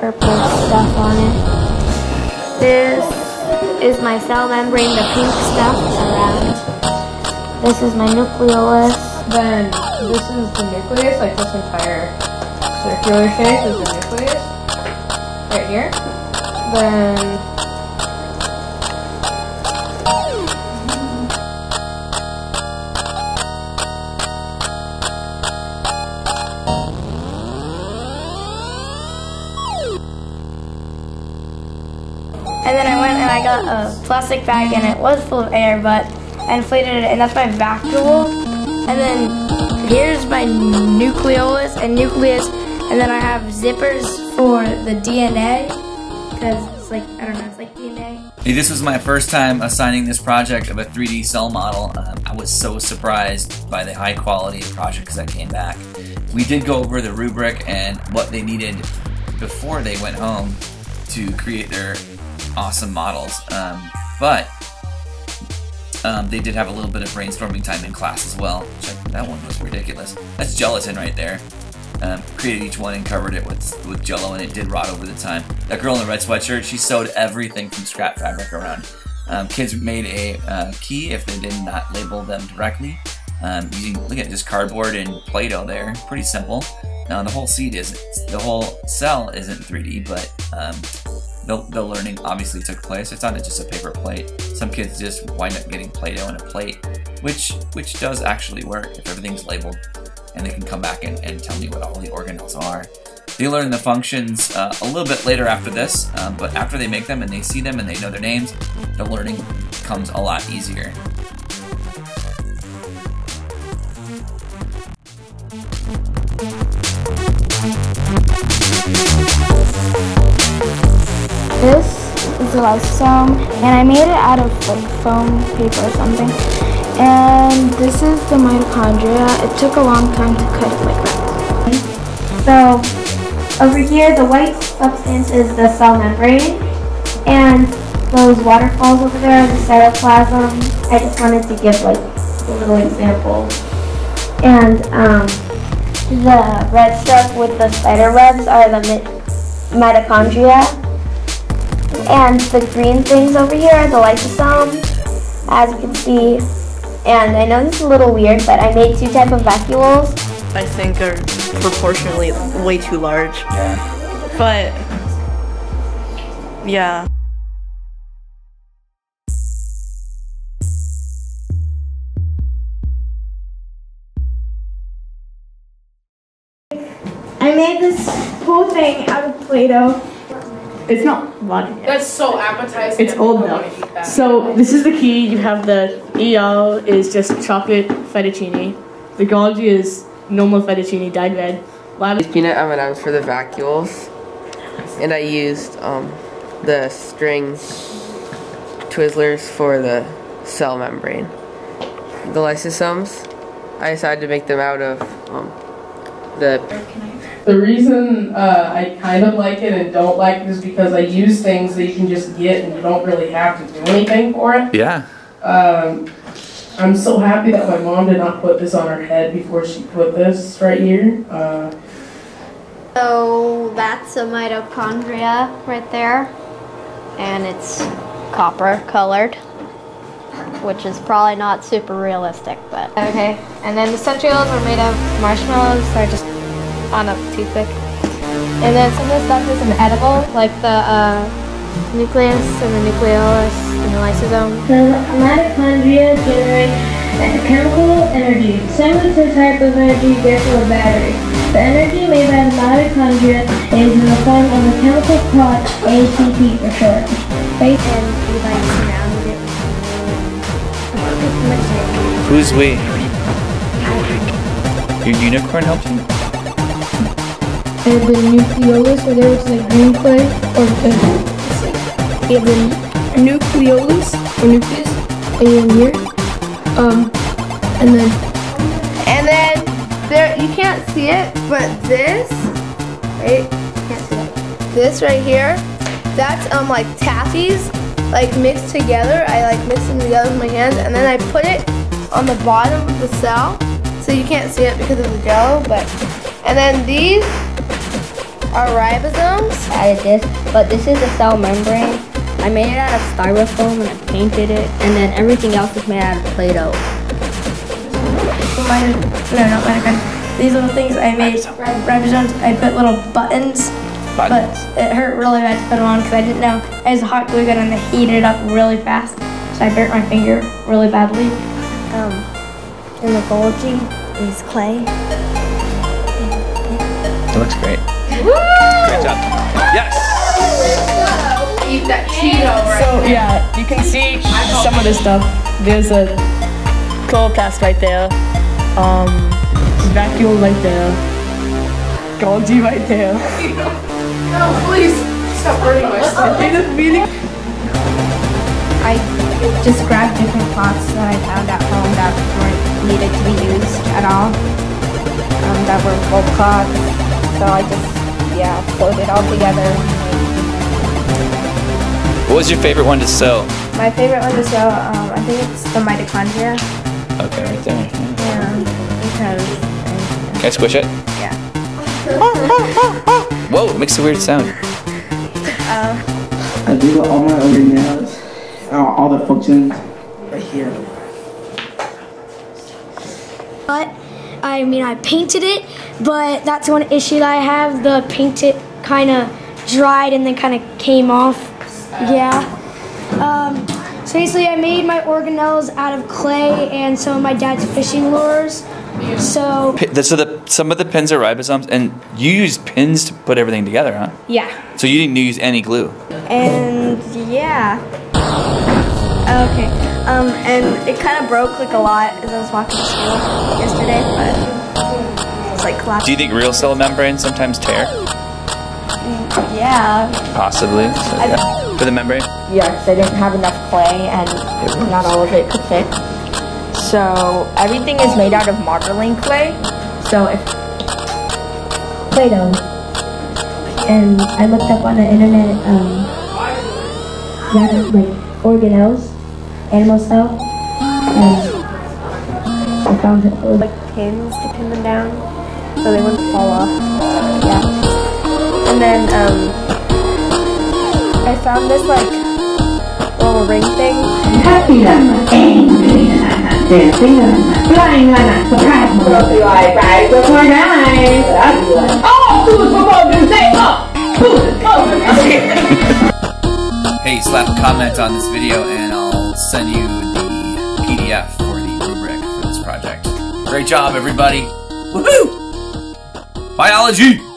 purple stuff on it. This is my cell membrane, the pink stuff around. This is my nucleolus. Then this is the nucleus, like this entire circular shape is the nucleus. Right here. Then And then I went and I got a plastic bag and it was full of air, but I inflated it and that's my vacuole. And then here's my nucleolus and nucleus. And then I have zippers for the DNA because it's like, I don't know, it's like DNA. Hey, this was my first time assigning this project of a 3D cell model. Um, I was so surprised by the high quality of projects that came back. We did go over the rubric and what they needed before they went home to create their awesome models. Um, but um, they did have a little bit of brainstorming time in class as well. Check, that one was ridiculous. That's gelatin right there. Um, created each one and covered it with, with jello and it did rot over the time. That girl in the red sweatshirt, she sewed everything from scrap fabric around. Um, kids made a uh, key if they did not label them directly. Um, using, look at just cardboard and Play-Doh there. Pretty simple. Now the whole seed is the whole cell isn't 3D, but um, the, the learning obviously took place. It's not just a paper plate. Some kids just wind up getting Play-Doh in a plate, which which does actually work if everything's labeled and they can come back and, and tell me what all the organelles are. They learn the functions uh, a little bit later after this, um, but after they make them and they see them and they know their names, the learning comes a lot easier. Lysosome, and I made it out of like foam paper or something. And this is the mitochondria. It took a long time to cut it like that. So over here, the white substance is the cell membrane, and those waterfalls over there are the cytoplasm. I just wanted to give like a little example. And um, the red stuff with the spider webs are the mitochondria. And the green things over here are the lysosome, as you can see. And I know this is a little weird, but I made two type of vacuoles. I think are proportionally way too large. Yeah. But yeah. I made this whole thing out of Play-Doh. It's not rotting yet. That's so appetizing. It's old don't enough. So this is the key. You have the EL is just chocolate fettuccine. The Golgi is normal fettuccine dyed red. Lab These peanut M&Ms for the vacuoles, and I used um, the string Twizzlers for the cell membrane. The lysosomes, I decided to make them out of um, the The reason uh, I kind of like it and don't like it is because I use things that you can just get and you don't really have to do anything for it. Yeah. Um, I'm so happy that my mom did not put this on her head before she put this right here. Uh, So that's a mitochondria right there. And it's copper colored. Which is probably not super realistic, but okay. And then the centrioles are made of marshmallows. They're just on a toothpick. And then some of the stuff is inedible, like the uh, nucleus and the nucleolus and the lysosome. The mitochondria generate chemical energy, similar to the type of energy you get from a battery. The energy made by the mitochondria is in the form of a chemical called ATP for short. Base And we like surrounded it. Who's we? Your unicorn helped you? And the nucleolus, so there was like green clay, or the, we have the nucleolus, or nucleus, in here, um, and then And then there, you can't see it, but this, right? Can't see it. This right here, that's um like taffies, like mixed together. I like mix them together with my hands, and then I put it on the bottom of the cell, so you can't see it because of the jello. But and then these are ribosomes. I added this, but this is a cell membrane. I made it out of styrofoam and I painted it, and then everything else is made out of Play-Doh. Mine, no, not mitochondria. These little things I made ribosomes. I put little buttons, but it hurt really bad to put them on because I didn't know it was a hot glue gun and they heated it up really fast. So I burnt my finger really badly. Um, and the Golgi is clay. It looks great. Great job. Yes! Eat that Cheeto right So yeah, you can see some of the stuff. There's a chloroplast right there. Um, vacuole right there. Golgi right there. No, please stop burning hurting myself. I just grabbed different pots that I found at home that weren't needed to be used at all, um, that were full cloth. So I just, yeah, floated all together. What was your favorite one to sew? My favorite one to sew, um, I think it's the mitochondria. Okay, right there. Yeah, because Can I squish it? Yeah. Whoa, it makes a weird sound. I do all my organelles, all, all the functions right here. But I mean, I painted it, but that's one issue that I have. The paint it kind of dried and then kind of came off. Yeah. Um, so basically, I made my organelles out of clay and some of my dad's fishing lures. So So the some of the pins are ribosomes, and you use pins to put everything together, huh? yeah, So you didn't use any glue. And yeah. Okay. Um, and it kind of broke like a lot as I was walking to school yesterday, but it's like Do you think real cell membranes sometimes tear? Yeah. Possibly. So, yeah. For the membrane? Yeah, because I didn't have enough clay and not all of it could fit. So everything is made out of modeling clay. So if Play-Doh. And I looked up on the internet, um, that like organelles, animal cell, and I found it. was like like pins to pin them down so they wouldn't fall off. Yeah. And then um, I found this like little ring thing. happy lemon, angry lemon, dancing lemon, flying lemon, surprise lemon. So I try to organize. I'd be like, oh, who's supposed to say up? Who's supposed to say Hey, slap a comment on this video and I'll send you the PDF for the rubric for this project. Great job, everybody. Woohoo! Biology!